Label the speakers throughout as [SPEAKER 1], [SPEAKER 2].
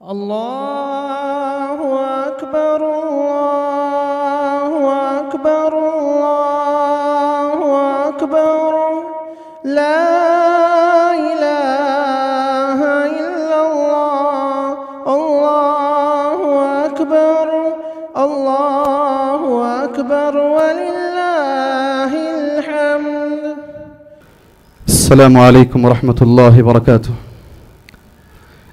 [SPEAKER 1] الله أكبر الله أكبر الله أكبر. لا إله إلا الله الله أكبر الله أكبر ولله الحمد.
[SPEAKER 2] السلام عليكم ورحمة الله وبركاته.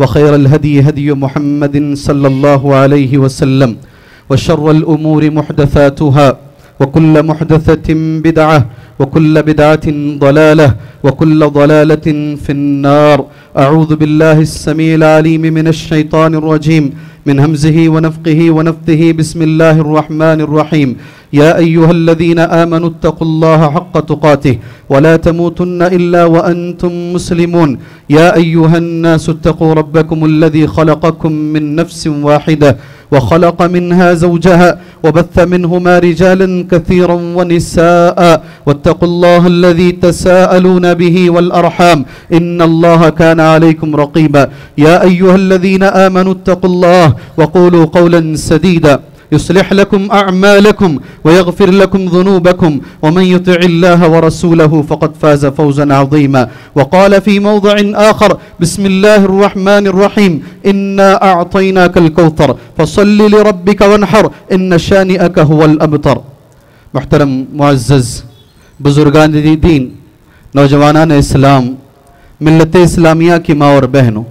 [SPEAKER 2] وخير الهدي هدي محمد صلى الله عليه وسلم وشر الأمور محدثاتها وكل محدثة بدعة وكل بدعة ضلالة وكل ضلالة في النار. أعوذ بالله السميع العليم من الشيطان الرجيم من همزه ونفقه ونفثه بسم الله الرحمن الرحيم. يا أيها الذين آمنوا اتقوا الله حق تقاته ولا تموتن إلا وأنتم مسلمون. يا أيها الناس اتقوا ربكم الذي خلقكم من نفس واحدة وخلق منها زوجها وبث منهما رجالا كثيرا ونساء واتقوا الله الذي تساءلون به والأرحام. إن الله كان عليكم رقيبا. يا أيها الذين آمنوا اتقوا الله وقولوا قولا سديدا. يصلح لكم أعمالكم ويغفر لكم ذنوبكم ومن يطع الله ورسوله فقد فاز فوزا عظيما. وقال في موضع آخر بسم الله الرحمن الرحيم إنا أعطيناك الكوثر فصل لربك وانحر إن شانئك هو الأبتر. محترم معزز بزرگان دین نوجوانان اسلام ملت اسلامیہ کی ماں اور بہنوں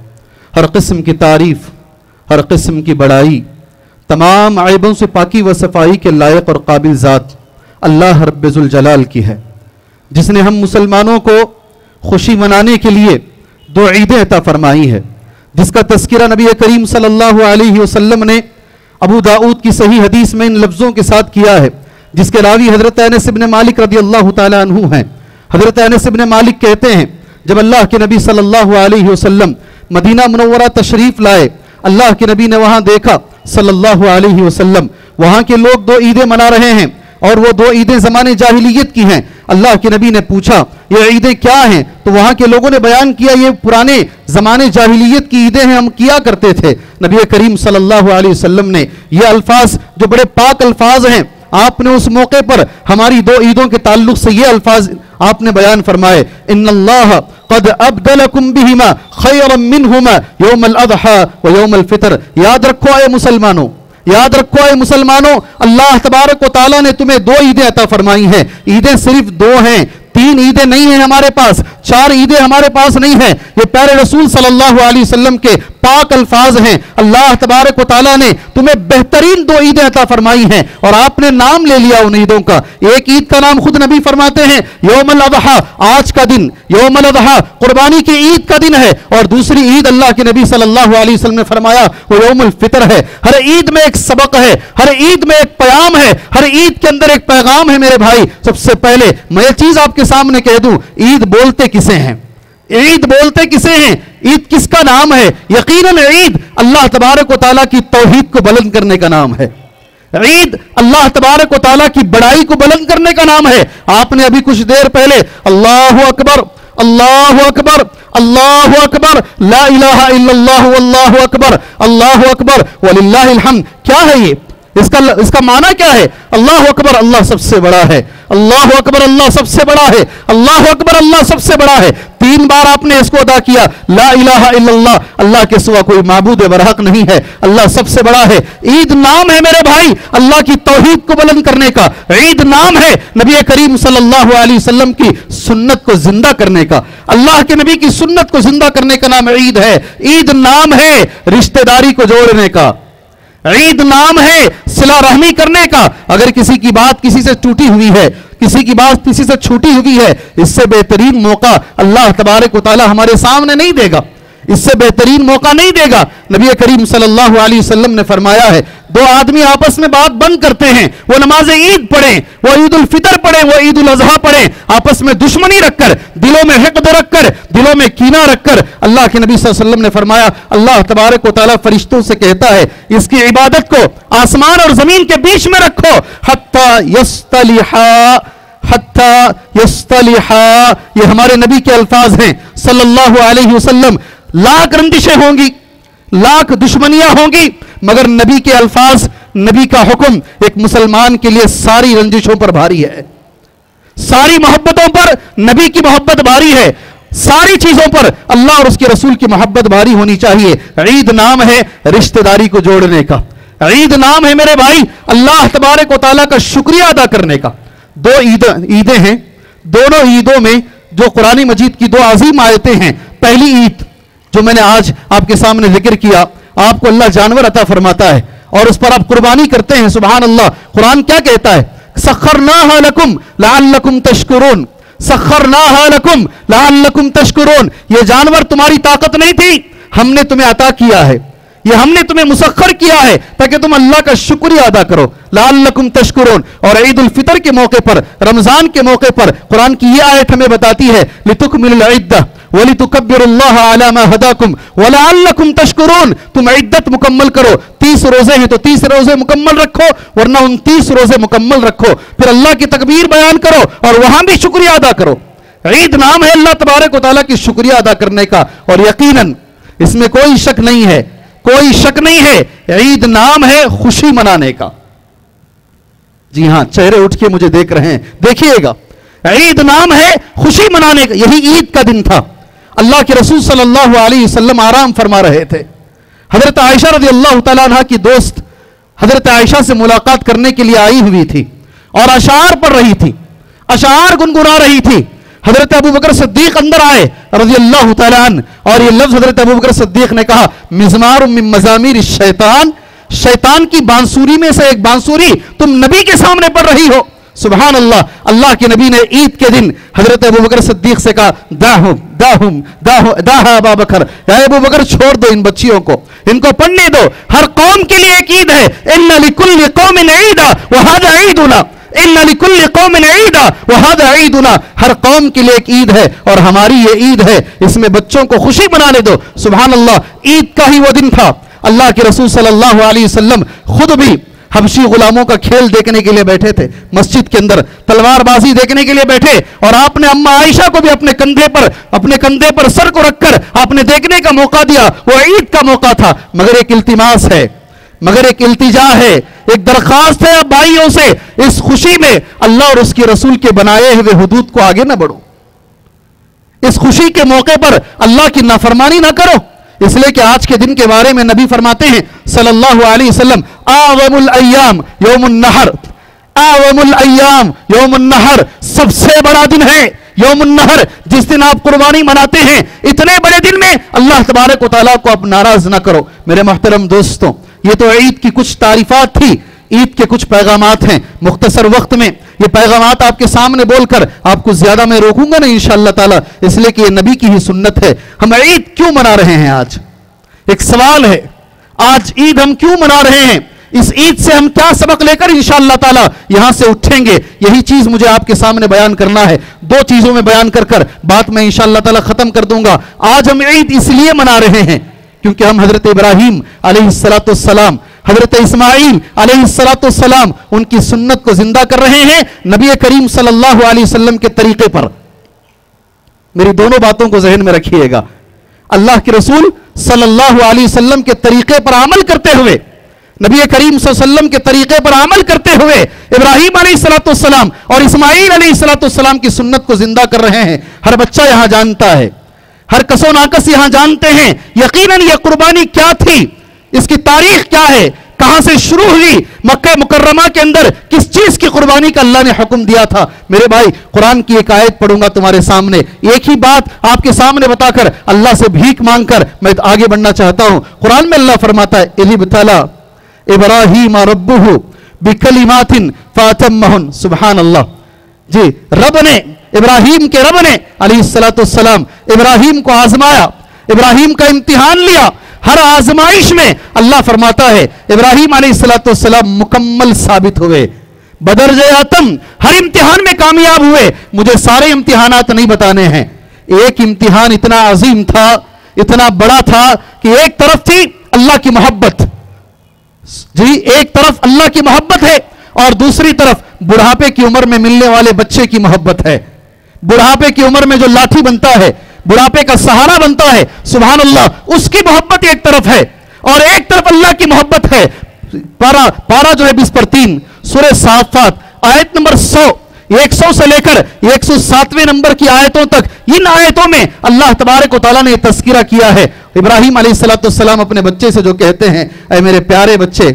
[SPEAKER 2] ہر قسم کی تعریف ہر قسم کی بڑائی تمام عیبوں سے پاکی و صفائی کے لائق اور قابل ذات اللہ رب ذوالجلال کی ہے، جس نے ہم مسلمانوں کو خوشی منانے کے لیے دو عیدیں عطا فرمائی ہے جس کا تذکرہ نبی کریم صلی اللہ علیہ وسلم نے ابو داود کی صحیح حدیث میں ان لفظوں کے ساتھ کیا ہے، جس کے راوی حضرت انس ابن مالک رضی اللہ تعالیٰ عنہ ہیں۔ حضرت انس ابن مالک کہتے ہیں، جب اللہ کے نبی صلی اللہ علیہ وسلم مدینہ منورہ تشریف لائے، اللہ کے نبی نے وہاں دیکھا صلی اللہ علیہ وسلم، وہاں کے لوگ دو عیدیں منا رہے ہیں اور وہ دو عیدیں زمان جاہلیت کی ہیں۔ اللہ کے نبی نے پوچھا، یہ عیدیں کیا ہیں؟ تو وہاں کے لوگوں نے بیان کیا، یہ پرانے زمان جاہلیت کی عیدیں ہیں، ہم کیا کرتے تھے؟ نبی کریم صلی اللہ علیہ وسلم نے یہ الفاظ، جو بڑے پاک الفاظ ہیں، آپ نے اس موقع پر ہماری دو عیدوں کے تعلق سے یہ الفاظ آپ نے بیان فرمائے۔ ان اللہ قد ابدلکم بہما خیرا منہما یوم الاضحى و یوم الفطر یاد رکھو اے مسلمانوں، یاد رکھو اے مسلمانوں، اللہ تبارک و تعالیٰ نے تمہیں دو عیدیں عطا فرمائی ہیں۔ عیدیں صرف دو ہیں تین عیدیں نہیں ہیں ہمارے پاس، چار عیدیں ہمارے پاس نہیں ہیں۔ یہ پیارے رسول صلی اللہ علیہ وسلم کے پاک الفاظ ہیں۔ اللہ تبارک و تعالیٰ نے تمہیں بہترین دو عیدیں عطا فرمائی ہیں اور آپ نے نام لے لیا ان عیدوں کا۔ ایک عید کا نام خود نبی فرماتے ہیں، یوم الاضحیٰ، آج کا دن۔ یوم الاضحیٰ، قربانی کی عید کا دن ہے۔ اور دوسری عید اللہ کے نبی صلی اللہ علیہ وسلم نے فرمایا، وہ یوم الفطر ہے۔ ہر عید میں ایک سبق ہے، ہر عید میں ایک پیام ہے، ہر عید کے اندر ایک پیغام ہے میرے بھائی۔ سب سے پہلے میں یہ چیز آپ کے سامنے کہہ دوں، عید بولتے کسے ہیں؟ عید بولتے کسے ہیں؟ عید کس کا نام ہے؟ یقیناً عید اللہ تبارک و تعالیٰ کی توحید کو بلند کرنے کا نام ہے۔ عید اللہ تبارک و تعالیٰ کی بڑائی کو بلند کرنے کا نام ہے۔ آپ نے ابھی کچھ دیر پہلے اللہ اکبر اللہ اکبر اللہ اکبر، لا الہ الا اللہ، واللہ اکبر، اللہ اکبر، وللہ الحمد، کیا ہے یہ؟ اس کا اس کا معنی کیا ہے؟ اللہ اکبر اللہ سب سے بڑا ہے۔ اللہ اکبر اللہ سب سے بڑا ہے۔ اللہ اکبر اللہ سب سے بڑا ہے۔ تین بار آپ نے اس کو ادا کیا۔ لا الہ الا اللہ۔ اللہ کے سوا کوئی معبود برحق نہیں ہے۔ اللہ سب سے بڑا ہے۔ عید نام ہے میرے بھائی۔ اللہ کی توحید کو بلند کرنے کا۔ عید نام ہے نبی کریم صلی اللہ علیہ وسلم کی سنت کو زندہ کرنے کا۔ اللہ کے نبی کی سنت کو زندہ کرنے کا نام عید ہے۔ عید نام ہے رشتہ داری کو جوڑنے کا۔ عید نام ہے صلہ رحمی کرنے کا۔ اگر کسی کی بات کسی سے ٹوٹی ہوئی ہے، کسی کی بات کسی سے چھوٹی ہوئی ہے، اس سے بہترین موقع اللہ تبارک و تعالی ہمارے سامنے نہیں دے گا۔ اس سے بہترین موقع نہیں دے گا۔ نبی کریم صلی اللہ علیہ وسلم نے فرمایا ہے، دو آدمی آپس میں بات بند کرتے ہیں، وہ نماز عید پڑھیں، وہ عید الفطر پڑھیں، وہ عید الاضحیٰ پڑھیں، آپس میں دشمنی رکھ کر، دلوں میں حقد رکھ کر، دلوں میں کینہ رکھ کر۔ اللہ کے نبی صلی اللہ علیہ وسلم نے فرمایا، اللہ تبارک و تعالیٰ فرشتوں سے کہتا ہے، اس کی عبادت کو آسمان اور زمین کے بیچ میں رکھو۔ حتی یستلیحا، حتی یہ ہمارے نبی کے الفاظ ہیں۔ صلی اللہ علیہ وسلم لاکھ رندشیں ہوں گی، لاکھ دشمنیاں ہوں گی، مگر نبی کے الفاظ، نبی کا حکم ایک مسلمان کے لیے ساری رنجشوں پر بھاری ہے۔ ساری محبتوں پر نبی کی محبت بھاری ہے۔ ساری چیزوں پر اللہ اور اس کے رسول کی محبت بھاری ہونی چاہیے۔ عید نام ہے رشتہ داری کو جوڑنے کا۔ عید نام ہے میرے بھائی، اللہ تبارک و تعالیٰ کا شکریہ ادا کرنے کا۔ دو عید، عیدیں ہیں۔ دونوں عیدوں میں جو قرآن مجید کی دو عظیم آیتیں ہیں۔ پہلی عید جو میں نے آج آپ کے سامنے ذکر کیا، آپ کو اللہ جانور عطا فرماتا ہے اور اس پر آپ قربانی کرتے ہیں، سبحان اللہ۔ قرآن کیا کہتا ہے؟ سخرناہا لکم لعلکم تشکرون۔ سخرناہا لکم لعلکم تشکرون۔ یہ جانور تمہاری طاقت نہیں تھی۔ ہم نے تمہیں عطا کیا ہے۔ یہ ہم نے تمہیں مسخر کیا ہے تاکہ تم اللہ کا شکریہ ادا کرو۔ لعلکم تشکرون۔ اور عید الفطر کے موقع پر، رمضان کے موقع پر، قرآن کی یہ آیت ہمیں بتاتی ہے لتکمل العدہ وَلِتُكَبِّرُ اللَّهَ عَلَى مَا هَدَاكُمْ وَلَعَلَّكُمْ تَشْكُرُونَ تم عدت مکمل کرو تیس روزے ہیں تو تیس روزے مکمل رکھو ورنہ ان تیس روزے مکمل رکھو پھر اللہ کی تکبیر بیان کرو اور وہاں بھی شکریہ ادا کرو عید نام ہے اللہ تبارک و تعالیٰ کی شکریہ ادا کرنے کا اور یقیناً اس میں کوئی شک نہیں ہے کوئی شک نہیں ہے عید نام ہے خوشی منانے کا جی ہاں چہرے اٹھ کے مجھے دیکھ رہے ہیں دیکھیے گا عید نام ہے خوشی منانے کا یہی عید کا دن تھا اللہ کے رسول صلی اللہ علیہ وسلم آرام فرما رہے تھے۔ حضرت عائشہ رضی اللہ تعالیٰ عنہ کی دوست حضرت عائشہ سے ملاقات کرنے کے لیے آئی ہوئی تھی اور اشعار پڑھ رہی تھی۔ اشعار گنگنا رہی تھی۔ حضرت ابو بکر صدیق اندر آئے رضی اللہ تعالیٰ عنہ اور یہ لفظ حضرت ابو بکر صدیق نے کہا، مزمار من مزامیر الشیطان، شیطان کی بانسوری میں سے ایک بانسوری تم نبی کے سامنے پڑھ رہی ہو۔ سبحان اللہ اللہ کے نبی نے عید کے دن حضرت ابو بکر صدیق سے کہا داہم داہم داہا ابا بکر۔ اے ابو بکر، چھوڑ دو ان بچیوں کو۔ ان کو پڑھنے دو۔ ہر قوم کے لیے ایک عید ہے۔ ان لکل قوم عیدا وہذا عیدنا۔ ان لکل قوم عیدا وہذا عیدنا۔ ہر قوم کے لیے ایک عید ہے اور ہماری یہ عید ہے۔ اس میں بچوں کو خوشی منانے دو۔ سبحان اللہ، عید کا ہی وہ دن تھا۔ اللہ کے رسول صلی اللہ علیہ وسلم خود بھی حبشی غلاموں کا کھیل دیکھنے کے لیے بیٹھے تھے، مسجد کے اندر تلوار بازی دیکھنے کے لیے بیٹھے، اور آپ نے اما عائشہ کو بھی اپنے کندھے پر، اپنے کندھے پر سر کو رکھ کر آپ نے دیکھنے کا موقع دیا، وہ عید کا موقع تھا۔ مگر ایک التماس ہے، مگر ایک التجا ہے، ایک درخواست ہے بھائیوں سے، اس خوشی میں اللہ اور اس کے رسول کے بنائے ہوئے حدود کو آگے نہ بڑھو۔ اس خوشی کے موقع پر اللہ کی نافرمانی نہ کرو۔ اس لیے کہ آج کے دن کے بارے میں نبی فرماتے ہیں، صلی اللہ علیہ وسلم، آوم الایام یوم النہر، آوم الایام یوم النہر، سب سے بڑا دن ہے یوم النہر، جس دن آپ قربانی مناتے ہیں، اتنے بڑے دن میں اللہ تبارک و تعالیٰ کو آپ ناراض نہ کرو۔ میرے محترم دوستوں، یہ تو عید کی کچھ تعریفات تھی عید کے کچھ پیغامات ہیں مختصر وقت میں یہ پیغامات آپ کے سامنے بول کر آپ کو زیادہ میں روکوں گا نہیں انشاءاللہ تعالی، اس لیے کہ یہ نبی کی ہی سنت ہے۔ ہم عید کیوں منا رہے ہیں آج؟ ایک سوال ہے، آج عید ہم کیوں منا رہے ہیں؟ اس عید سے ہم کیا سبق لے کر انشاءاللہ تعالی یہاں سے اٹھیں گے؟ یہی چیز مجھے آپ کے سامنے بیان کرنا ہے۔ دو چیزوں میں بیان کر کر بات میں انشاءاللہ تعالی ختم کر دوں گا۔ آج ہم عید اس لیے منا رہے ہیں کیونکہ ہم حضرت ابراہیم علیہ السلاۃ السلام حضرت اسماعیل علیہ السلاۃ السلام ان کی سنت کو زندہ کر رہے ہیں نبی کریم صلی اللہ علیہ وسلم کے طریقے پر۔ میری دونوں باتوں کو ذہن میں رکھیے گا۔ اللہ کے رسول صلی اللہ علیہ وسلم کے طریقے پر عمل کرتے ہوئے، نبی کریم صلی اللہ علیہ وسلم کے طریقے پر عمل کرتے ہوئے ابراہیم علیہ السلاۃ السلام اور اسماعیل علیہ السلاۃ السلام کی سنت کو زندہ کر رہے ہیں۔ ہر بچہ یہاں جانتا ہے، ہر کسو ناکس یہاں جانتے ہیں، یقیناً یہ قربانی کیا تھی؟ اس کی تاریخ کیا ہے؟ کہاں سے شروع ہوئی؟ مکہ مکرمہ کے اندر کس چیز کی قربانی کا اللہ نے حکم دیا تھا؟ میرے بھائی، قرآن کی ایک آیت پڑھوں گا تمہارے سامنے۔ ایک ہی بات آپ کے سامنے بتا کر اللہ سے بھیک مانگ کر میں آگے بڑھنا چاہتا ہوں۔ قرآن میں اللہ فرماتا ہے اذ ابتلا، ابراہیم ربہ بکلمات فاتمہن. سبحان اللہ جی رب نے، ابراہیم کے رب نے علیہ السلاۃ السلام ابراہیم کو آزمایا، ابراہیم کا امتحان لیا ہر آزمائش میں اللہ فرماتا ہے، ابراہیم علیہ السلاۃ والسلام مکمل ثابت ہوئے۔ بدر جیاتم ہر امتحان میں کامیاب ہوئے۔ مجھے سارے امتحانات نہیں بتانے ہیں۔ ایک امتحان اتنا عظیم تھا، اتنا بڑا تھا کہ ایک طرف تھی اللہ کی محبت۔ جی ایک طرف اللہ کی محبت ہے اور دوسری طرف بڑھاپے کی عمر میں ملنے والے بچے کی محبت ہے۔ بڑھاپے کی عمر میں جو لاٹھی بنتا ہے بڑھاپے کا سہارا بنتا ہے سبحان اللہ اس کی محبت ایک طرف ہے اور ایک طرف اللہ کی محبت ہے۔ پارا پارا جو ہے، بیس پر تین، سورہ صافات، آیت نمبر سو، ایک سو سے لے کر ایک سو ساتویں نمبر کی آیتوں تک، ان آیتوں میں اللہ تبارک و تعالیٰ نے تذکرہ کیا ہے۔ ابراہیم علیہ السلام السلام اپنے بچے سے جو کہتے ہیں، اے میرے پیارے بچے،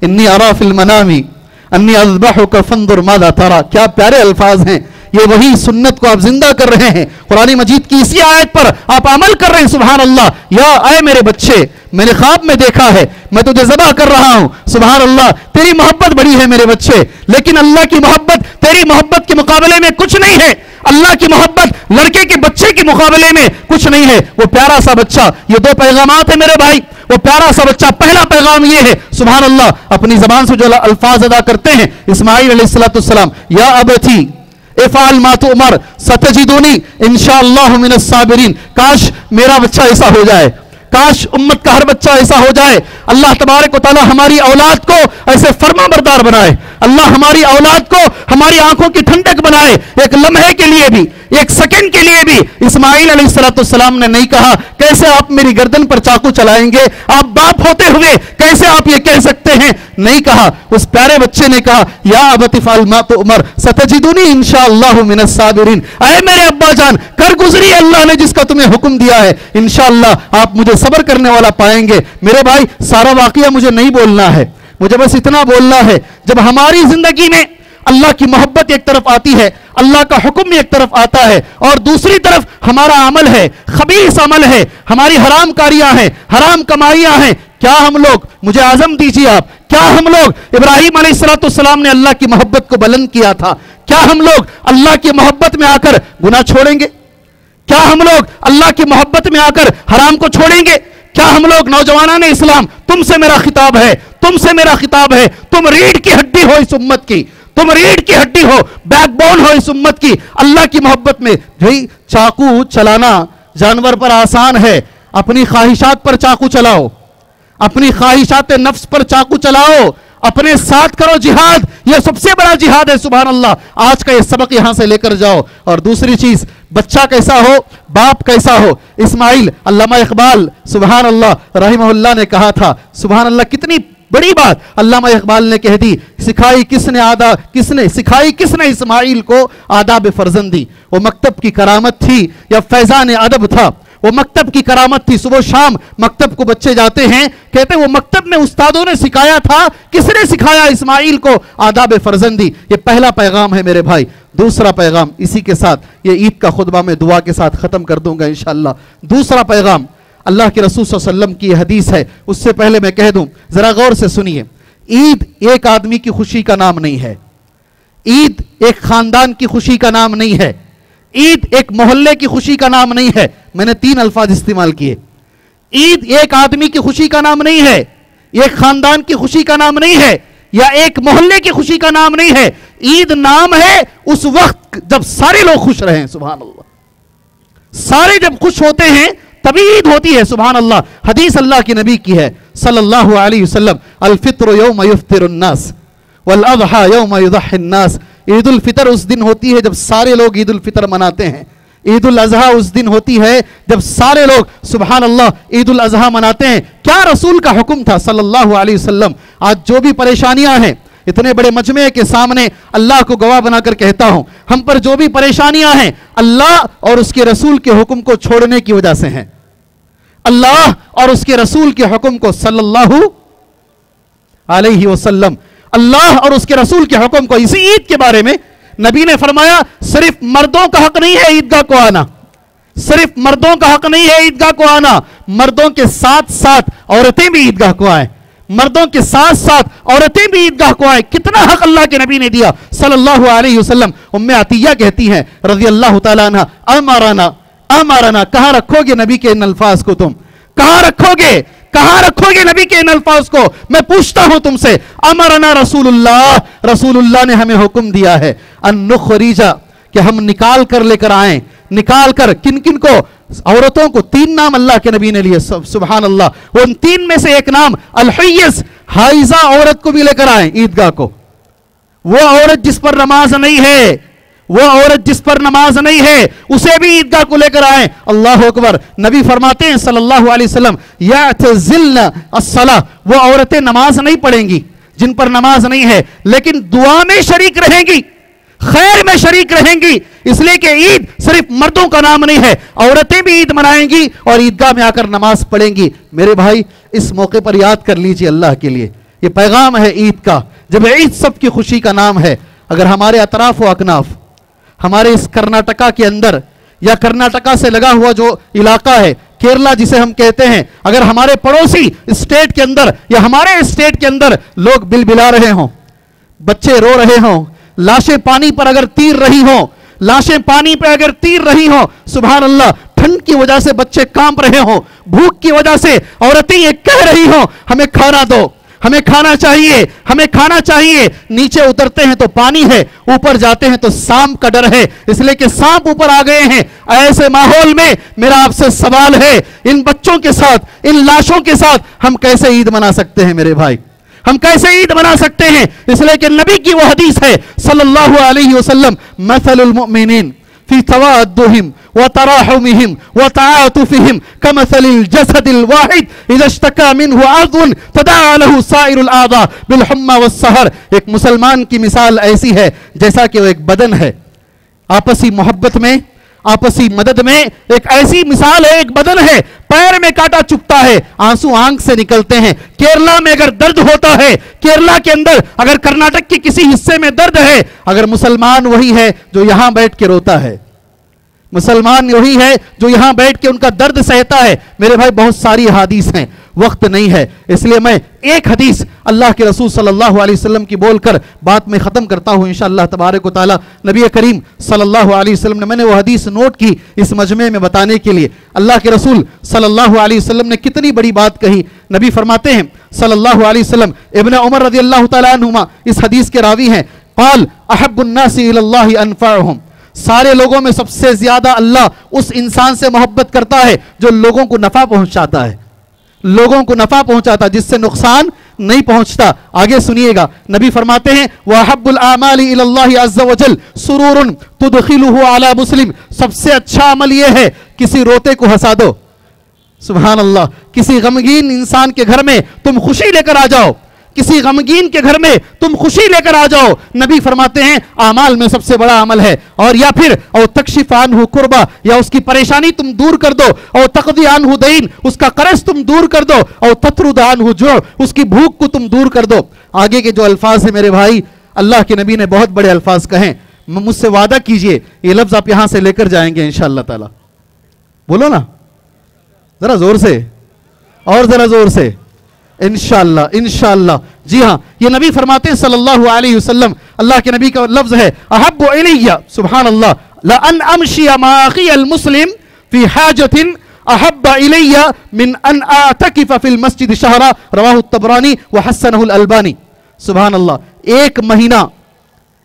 [SPEAKER 2] انی ارا فی المنامی، انی اذبحک، فانظر ماذا ترى کیا پیارے الفاظ ہیں۔ یہ وہی سنت کو آپ زندہ کر رہے ہیں۔ قرآن مجید کی اسی آیت پر آپ عمل کر رہے ہیں۔ سبحان اللہ یا اے میرے بچے، میں نے خواب میں دیکھا ہے، میں تجھے ذبح کر رہا ہوں۔ سبحان اللہ تیری محبت بڑی ہے میرے بچے، لیکن اللہ کی محبت تیری محبت کے مقابلے میں کچھ نہیں ہے۔ اللہ کی محبت لڑکے کے بچے کے مقابلے میں کچھ نہیں ہے۔ وہ پیارا سا بچہ، یہ دو پیغامات ہیں میرے بھائی۔ وہ پیارا سا بچہ، پہلا پیغام یہ ہے سبحان اللہ اپنی زبان سے جو الفاظ ادا کرتے ہیں، اسماعیل علیہ السلام السلام یا اب تھی افعال ما تؤمر ستجدونی انشاءاللہ من الصابرین۔ کاش میرا بچہ ایسا ہو جائے۔ کاش امت کا ہر بچہ ایسا ہو جائے۔ اللہ تبارک و تعالی ہماری اولاد کو ایسے فرما بردار بنائے۔ اللہ ہماری اولاد کو ہماری آنکھوں کی ٹھنڈک بنائے۔ ایک لمحے کے لیے بھی، ایک سیکنڈ کے لیے بھی۔ اسماعیل علیہ السلام السلام نے نہیں کہا، کیسے آپ میری گردن پر چاقو چلائیں گے؟ آپ باپ ہوتے ہوئے کیسے آپ یہ کہہ سکتے ہیں؟ نہیں کہا۔ اس پیارے بچے نے کہا، یا ابت فعل ما ستجدونی انشاءاللہ من الصابرین۔ اے میرے ابا جان، کر گزری اللہ نے جس کا تمہیں حکم دیا ہے۔ انشاءاللہ آپ مجھے صبر کرنے والا پائیں گے۔ میرے بھائی، سارا واقعہ مجھے نہیں بولنا ہے۔ مجھے بس اتنا بولنا ہے، جب ہماری زندگی میں اللہ کی محبت ایک طرف آتی ہے، اللہ کا حکم بھی ایک طرف آتا ہے، اور دوسری طرف ہمارا عمل ہے، خبیص عمل ہے، ہماری حرام کاریاں ہیں، حرام کمائیاں ہیں۔ کیا ہم لوگ، مجھے عزم دیجیے آپ، کیا ہم لوگ ابراہیم علیہ السلام السلام نے اللہ کی محبت کو بلند کیا تھا؟ کیا ہم لوگ اللہ کی محبت میں آ کر گناہ چھوڑیں گے؟ کیا ہم لوگ اللہ کی محبت میں آ کر حرام کو چھوڑیں گے؟ کیا ہم لوگ نوجوانان اسلام، تم سے میرا خطاب ہے، تم سے میرا خطاب ہے، تم ریڑھ کی ہڈی ہو اس امت کی، تم ریڑھ کی ہڈی ہو، بیک بون ہو اس امت کی، اللہ کی محبت میں۔ بھئی چاقو چلانا جانور پر آسان ہے، اپنی خواہشات پر چاقو چلاؤ۔ اپنی خواہشات نفس پر چاقو چلاؤ۔ اپنے ساتھ کرو جہاد، یہ سب سے بڑا جہاد ہے، سبحان اللہ۔ آج کا یہ سبق یہاں سے لے کر جاؤ۔ اور دوسری چیز، بچہ کیسا ہو، باپ کیسا ہو؟ اسماعیل علامہ اقبال، سبحان اللہ، رحمہ اللہ نے کہا تھا۔ سبحان اللہ، کتنی بڑی بات علامہ اقبال نے کہہ دی۔ سکھائی کس نے آدھا، کس نے، سکھائی کس نے اسماعیل کو آداب فرزندی؟ وہ مکتب کی کرامت تھی یا فیضان ادب تھا؟ وہ مکتب کی کرامت تھی۔ صبح شام مکتب کو بچے جاتے ہیں، کہتے ہیں وہ مکتب میں استادوں نے سکھایا تھا۔ کس نے سکھایا اسماعیل کو؟ آداب فرزندی۔ یہ پہلا پیغام ہے میرے بھائی۔ دوسرا پیغام اسی کے ساتھ۔ یہ عید کا خطبہ میں دعا کے ساتھ ختم کر دوں گا انشاءاللہ۔ دوسرا پیغام، اللہ کے رسول صلی اللہ علیہ وسلم کی حدیث ہے۔ اس سے پہلے میں کہہ دوں، ذرا غور سے سنیے۔ عید ایک آدمی کی خوشی کا نام نہیں ہے۔ عید ایک خاندان کی خوشی کا نام نہیں ہے۔ عید ایک محلے کی خوشی کا نام نہیں ہے۔ میں نے تین الفاظ استعمال کیے۔ عید ایک آدمی کی خوشی کا نام نہیں ہے، ایک خاندان کی خوشی کا نام نہیں ہے، یا ایک محلے کی خوشی کا نام نہیں ہے۔ عید نام ہے اس وقت جب سارے لوگ خوش رہیں، سبحان اللہ۔ سارے جب خوش ہوتے ہیں تبھی عید ہوتی ہے، سبحان اللہ۔ حدیث اللہ کی نبی کی ہے، صلی اللہ علیہ وسلم، الفطر یوم یفطر الناس۔ والاضحى یوم یضحی الناس. عید الفطر اس دن ہوتی ہے جب سارے لوگ عید الفطر مناتے ہیں. عید الاضحیٰ اس دن ہوتی ہے جب سارے لوگ سبحان اللہ عید الاضحیٰ مناتے ہیں. کیا رسول کا حکم تھا صلی اللہ علیہ وسلم؟ آج جو بھی پریشانیاں ہیں، اتنے بڑے مجمع کے سامنے اللہ کو گواہ بنا کر کہتا ہوں. ہم پر جو بھی پریشانیاں ہیں، اللہ اور اس کے رسول کے حکم کو چھوڑنے کی وجہ سے ہیں. اللہ اور اس کے رسول کے حکم کو صلی اللہ علیہ وسلم اللہ اور اس کے رسول کے حکم کو اسی عید کے بارے میں نبی نے فرمایا، صرف مردوں کا حق نہیں ہے عیدگاہ کو آنا۔ صرف مردوں کا حق نہیں ہے عیدگاہ کو آنا۔ مردوں کے ساتھ ساتھ عورتیں بھی عیدگاہ کو آئیں۔ مردوں کے ساتھ ساتھ عورتیں بھی عیدگاہ کو آئیں۔ کتنا حق اللہ کے نبی نے دیا۔ صلی اللہ علیہ وسلم ام عطیہ کہتی ہیں، رضی اللہ تعالیٰ عنہ امارانا امرنا کہاں رکھو گے نبی کے ان الفاظ کو تم؟ کہاں رکھو گے؟ کہاں رکھو گے نبی کے ان الفاظ کو؟ میں پوچھتا ہوں تم سے، امرنا رسول اللہ رسول اللہ نے ہمیں حکم دیا ہے، ان کہ ہم نکال کر لے کر آئیں۔ نکال کر کن کن کو؟ عورتوں کو، تین نام اللہ کے نبی نے لیے سبحان اللہ ان تین میں سے ایک نام الحیز حائزہ عورت کو بھی لے کر آئیں، عیدگاہ کو۔ وہ عورت جس پر نماز نہیں ہے وہ عورت جس پر نماز نہیں ہے، اسے بھی عیدگاہ کو لے کر آئیں۔ اللہ اکبر۔ نبی فرماتے ہیں صلی اللہ علیہ وسلم یعتزلن الصلاة۔ وہ عورتیں نماز نہیں پڑھیں گی، جن پر نماز نہیں ہے، لیکن دعا میں شریک رہیں گی، خیر میں شریک رہیں گی۔ اس لیے کہ عید صرف مردوں کا نام نہیں ہے، عورتیں بھی عید منائیں گی اور عیدگاہ میں آ کر نماز پڑھیں گی۔ میرے بھائی، اس موقع پر یاد کر لیجیے اللہ کے لیے۔ یہ پیغام ہے عید کا، جب عید سب کی خوشی کا نام ہے۔ اگر ہمارے اطراف و اکناف ہمارے اس کرناٹکا کے اندر یا کرناٹکا سے لگا ہوا جو علاقہ ہے، کیرلا جسے ہم کہتے ہیں، اگر ہمارے پڑوسی اسٹیٹ کے اندر یا ہمارے اسٹیٹ کے اندر لوگ بل بلا رہے ہوں، بچے رو رہے ہوں، لاشیں پانی پر اگر تیر رہی ہوں، لاشیں پانی پہ اگر تیر رہی ہوں، سبحان اللہ، ٹھنڈ کی وجہ سے بچے کانپ رہے ہوں، بھوک کی وجہ سے عورتیں یہ کہہ رہی ہوں، ہمیں کھانا دو۔ ہمیں کھانا چاہیے، ہمیں کھانا چاہیے۔ نیچے اترتے ہیں تو پانی ہے، اوپر جاتے ہیں تو سانپ کا ڈر ہے۔ اس لیے کہ سانپ اوپر آ گئے ہیں۔ ایسے ماحول میں میرا آپ سے سوال ہے، ان بچوں کے ساتھ، ان لاشوں کے ساتھ ہم کیسے عید منا سکتے ہیں میرے بھائی؟ ہم کیسے عید منا سکتے ہیں؟ اس لیے کہ نبی کی وہ حدیث ہے، صلی اللہ علیہ وسلم، مثل المؤمنین في توادهم وتراحمهم وتعاطفهم كمثل الجسد الواحد إذا اشتكى منه عضو تداعى له سائر الأعضاء بالحمى والسهر. ایک مسلمان کی مثال ایسی ہے جیسا کہ وہ ایک بدن ہے آپسی محبت میں آپسی مدد میں ایک ایسی مثال ہے، ایک بدن ہے، پیر میں کاٹا چکتا ہے، آنسو آنکھ سے نکلتے ہیں۔ کیرلا میں اگر درد ہوتا ہے، کیرلا کے اندر اگر کرناٹک کے کسی حصے میں درد ہے، اگر مسلمان وہی ہے جو یہاں بیٹھ کے روتا ہے۔ مسلمان وہی ہے جو یہاں بیٹھ کے ان کا درد سہتا ہے۔ میرے بھائی، بہت ساری حدیث ہیں۔ وقت نہیں ہے۔ اس لیے میں ایک حدیث اللہ کے رسول صلی اللہ علیہ وسلم کی بول کر بات میں ختم کرتا ہوں، انشاءاللہ تبارک و تعالی۔ نبی کریم صلی اللہ علیہ وسلم نے میں نے وہ حدیث نوٹ کی اس مجمع میں بتانے کے لیے۔ اللہ کے رسول صلی اللہ علیہ وسلم نے کتنی بڑی بات کہی۔ نبی فرماتے ہیں، صلی اللہ علیہ وسلم، ابن عمر رضی اللہ تعالیٰ عنہما اس حدیث کے راوی ہیں۔ قال، احب الناس الى اللہ انفعهم سارے لوگوں میں سب سے زیادہ اللہ اس انسان سے محبت کرتا ہے جو لوگوں کو نفع پہنچاتا ہے۔ لوگوں کو نفع پہنچاتا، جس سے نقصان نہیں پہنچتا۔ آگے سنیے گا۔ نبی فرماتے ہیں وَحَبُّ الْآمَالِ إِلَى اللَّهِ عَزَّ وَجَلْ سُرُورٌ تُدْخِلُهُ عَلَى مسلم۔ سب سے اچھا عمل یہ ہے، کسی روتے کو ہسا دو۔ سبحان اللہ۔ کسی غمگین انسان کے گھر میں تم خوشی لے کر آ جاؤ۔ کسی غمگین کے گھر میں تم خوشی لے کر آ جاؤ۔ نبی فرماتے ہیں، اعمال میں سب سے بڑا عمل ہے۔ اور یا پھر، او تکشف عنہ قربا، یا اس کی پریشانی تم دور کر دو۔ او تقضی عنہ دین، اس کا قرض تم دور کر دو۔ او تطرد عنہ جو اس کی بھوک کو تم دور کر دو۔ آگے کے جو الفاظ ہیں میرے بھائی، اللہ کے نبی نے بہت بڑے الفاظ کہیں مجھ سے وعدہ کیجیے، یہ لفظ آپ یہاں سے لے کر جائیں گے انشاءاللہ تعالی۔ بولو نا۔ ذرا زور سے۔ اور ذرا زور سے۔ انشاءاللہ انشاءاللہ۔ جی ہاں یہ نبی فرماتے ہیں صلی اللہ علیہ وسلم، اللہ کے نبی کا لفظ ہے، احب الیہ سبحان اللہ لان امشی ماخی المسلم فی حاجت احب الیہ من ان اعتکف فی المسجد شہرہ رواہ التبرانی وحسنہ الالبانی۔ سبحان اللہ ایک مہینہ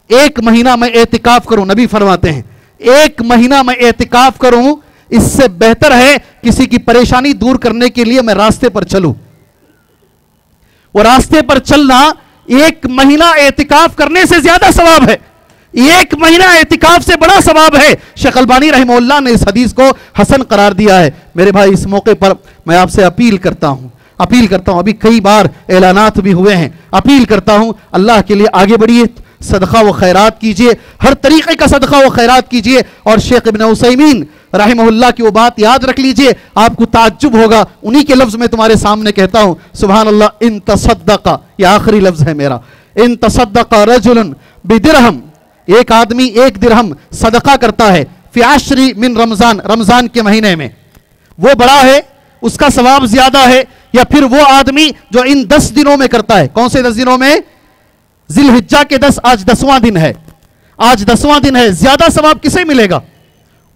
[SPEAKER 2] ایک مہینہ میں اعتکاف کروں، نبی فرماتے ہیں۔ ایک مہینہ میں اعتکاف کروں، اس سے بہتر ہے کسی کی پریشانی دور کرنے کے لیے میں راستے پر چلوں۔ وہ راستے پر چلنا ایک مہینہ اعتکاف کرنے سے زیادہ ثواب ہے۔ ایک مہینہ اعتکاف سے بڑا ثواب ہے۔ شیخ البانی رحمہ اللہ نے اس حدیث کو حسن قرار دیا ہے۔ میرے بھائی، اس موقع پر میں آپ سے اپیل کرتا ہوں۔ اپیل کرتا ہوں، ابھی کئی بار اعلانات بھی ہوئے ہیں۔ اپیل کرتا ہوں، اللہ کے لیے آگے بڑھیے، صدقہ و خیرات کیجیے ہر طریقے کا صدقہ و خیرات کیجیے اور شیخ ابن عثیمین رحمہ اللہ کی وہ بات یاد رکھ لیجیے، آپ کو تعجب ہوگا، انہی کے لفظ میں تمہارے سامنے کہتا ہوں سبحان اللہ ان تصدقہ، یہ آخری لفظ ہے میرا، ان تصدقہ رجل بدرہم، ایک آدمی ایک درہم صدقہ کرتا ہے، فی عشری من رمضان رمضان کے مہینے میں۔ وہ بڑا ہے، اس کا ثواب زیادہ ہے، یا پھر وہ آدمی جو ان دس دنوں میں کرتا ہے، کون سے دس دنوں میں؟ ذی الحجہ کے دس، آج دسواں دن ہے۔ آج دسواں دن ہے، زیادہ ثواب کسے ملے گا؟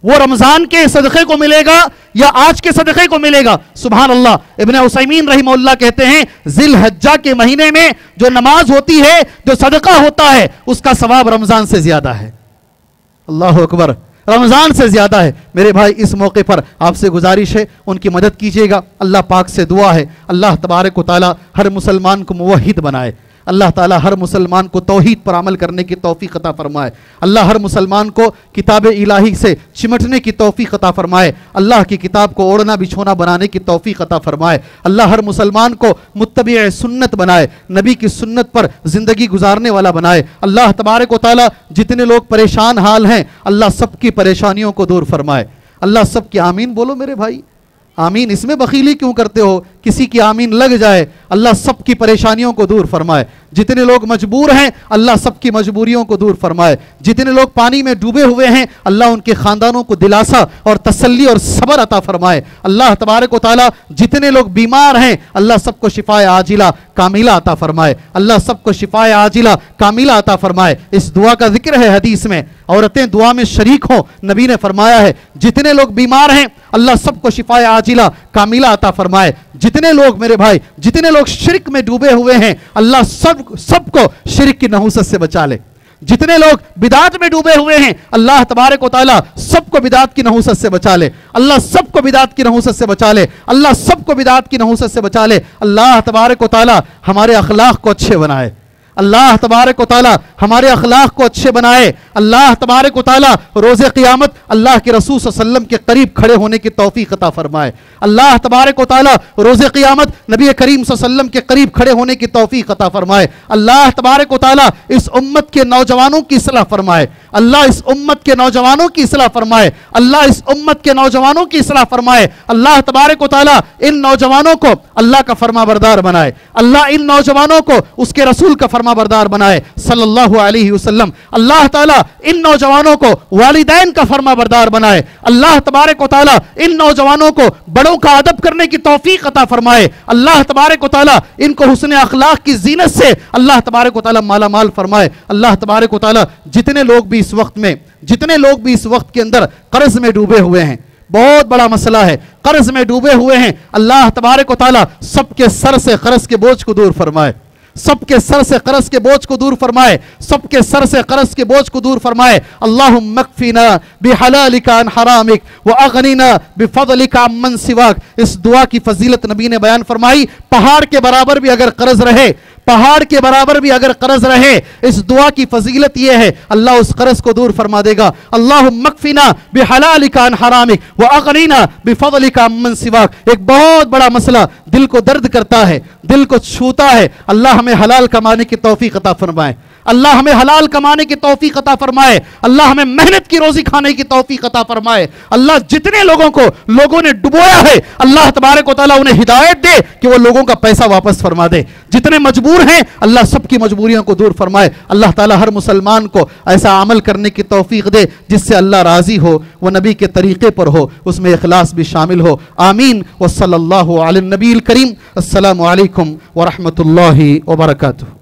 [SPEAKER 2] وہ رمضان کے صدقے کو ملے گا یا آج کے صدقے کو ملے گا؟ سبحان اللہ ابن عثیمین رحمہ اللہ کہتے ہیں ذل حجہ کے مہینے میں جو نماز ہوتی ہے، جو صدقہ ہوتا ہے، اس کا ثواب رمضان سے زیادہ ہے۔ اللہ اکبر، رمضان سے زیادہ ہے۔ میرے بھائی، اس موقع پر آپ سے گزارش ہے، ان کی مدد کیجیے گا۔ اللہ پاک سے دعا ہے۔ اللہ تبارک و تعالی ہر مسلمان کو موحد بنائے۔ اللہ تعالی ہر مسلمان کو توحید پر عمل کرنے کی توفیق عطا فرمائے۔ اللہ ہر مسلمان کو کتاب الہی سے چمٹنے کی توفیق عطا فرمائے۔ اللہ کی کتاب کو اوڑھنا بچھونا بنانے کی توفیق عطا فرمائے۔ اللہ ہر مسلمان کو متبع سنت بنائے۔ نبی کی سنت پر زندگی گزارنے والا بنائے۔ اللہ تبارک و تعالی جتنے لوگ پریشان حال ہیں، اللہ سب کی پریشانیوں کو دور فرمائے۔ اللہ سب کی آمین بولو میرے بھائی۔ آمین اس میں بخیلی کیوں کرتے ہو؟ کسی کی آمین لگ جائے، اللہ سب کی پریشانیوں کو دور فرمائے۔ جتنے لوگ مجبور ہیں، اللہ سب کی مجبوریوں کو دور فرمائے۔ جتنے لوگ پانی میں ڈوبے ہوئے ہیں، اللہ ان کے خاندانوں کو دلاسا اور تسلی اور صبر عطا فرمائے۔ اللہ تبارک و تعالی جتنے لوگ بیمار ہیں، اللہ سب کو شفا عاجلہ، کاملہ عطا فرمائے۔ اللہ سب کو شفا عاجلہ، کاملہ عطا فرمائے۔ اس دعا کا ذکر ہے حدیث میں۔ عورتیں دعا میں شریک ہوں، نبی نے فرمایا ہے، جتنے لوگ بیمار ہیں، اللہ سب کو شفا عاجلہ، کاملہ عطا فرمائے۔ جتنے جتنے لوگ میرے بھائی، جتنے لوگ شرک میں ڈوبے ہوئے ہیں، اللہ سب سب کو شرک کی نحوست سے بچا لے۔ جتنے لوگ بدعت میں ڈوبے ہوئے ہیں، اللہ تبارک و تعالی سب کو بدعات کی نحوست سے بچا لے۔ اللہ سب کو بدعات کی نحوست سے بچا لے۔ اللہ سب کو بدعات کی نحوست سے بچا لے۔ اللہ تبارک و تعالی ہمارے اخلاق کو اچھے بنائے۔ اللہ تبارک و تعالی ہمارے اخلاق کو اچھے بنائے، اللہ تبارک و تعالی روز قیامت اللہ کے رسول صلی اللہ علیہ وسلم کے قریب کھڑے ہونے کی توفیق عطا فرمائے۔ اللہ تبارک و تعالی روز قیامت نبی کریم صلی اللہ علیہ وسلم کے قریب کھڑے ہونے کی توفیق عطا فرمائے۔ اللہ تبارک و تعالی اس امت کے نوجوانوں کی اصلاح فرمائے۔ اللہ اس امت کے نوجوانوں کی اصلاح فرمائے۔ اللہ اس امت کے نوجوانوں کی اصلاح فرمائے۔ اللہ تبارک و تعالی ان نوجوانوں کو اللہ کا فرما بردار بنائے۔ اللہ ان نوجوانوں کو اس کے رسول کا فرما فرما بردار بنائے۔ صلی اللہ علیہ وسلم۔ اللہ تعالیٰ ان نوجوانوں کو والدین کا فرما بردار بنائے۔ اللہ تبارک و تعالیٰ ان نوجوانوں کو بڑوں کا ادب کرنے کی توفیق عطا فرمائے۔ اللہ تبارک و تعالیٰ ان کو حسن اخلاق کی زینت سے اللہ تبارک و تعالیٰ مالا مال فرمائے۔ اللہ تبارک و تعالیٰ جتنے لوگ بھی اس وقت میں، جتنے لوگ بھی اس وقت کے اندر قرض میں ڈوبے ہوئے ہیں، بہت بڑا مسئلہ ہے۔ قرض میں ڈوبے ہوئے ہیں۔ اللہ تبارک و تعالیٰ سب کے سر سے قرض کے بوجھ کو دور فرمائے۔ سب کے سر سے قرض کے بوجھ کو دور فرمائے، سب کے سر سے قرض کے بوجھ کو دور فرمائے۔ اللہم مکفینا بحلالکا ان حرامک واغنینا بفضلکا من سواک۔ اس دعا کی فضیلت نبی نے بیان فرمائی۔ پہاڑ کے برابر بھی اگر قرض رہے پہاڑ کے برابر بھی اگر قرض رہے، اس دعا کی فضیلت یہ ہے، اللہ اس قرض کو دور فرما دے گا۔ اللہم مکفینا بحلالکا ان حرامک واغنینا بفضلکا من سواک۔ ایک بہت بڑا مسئلہ دل کو درد کرتا ہے، دل کو چھوتا ہے۔ اللہ ہمیں حلال کمانے کی توفیق عطا فرمائے۔ اللہ ہمیں حلال کمانے کی توفیق عطا فرمائے، اللہ ہمیں محنت کی روزی کھانے کی توفیق عطا فرمائے۔ اللہ جتنے لوگوں کو، لوگوں نے ڈبویا ہے، اللہ تبارک و تعالیٰ انہیں ہدایت دے کہ وہ لوگوں کا پیسہ واپس فرما دے۔ جتنے مجبور ہیں، اللہ سب کی مجبوریوں کو دور فرمائے۔ اللہ تعالیٰ ہر مسلمان کو ایسا عمل کرنے کی توفیق دے جس سے اللہ راضی ہو، وہ نبی کے طریقے پر ہو، اس میں اخلاص بھی شامل ہو۔ آمین۔ و صلی اللہ علیہ نبی الکریم۔ السلام علیکم ورحمۃ اللہ وبرکاتہ۔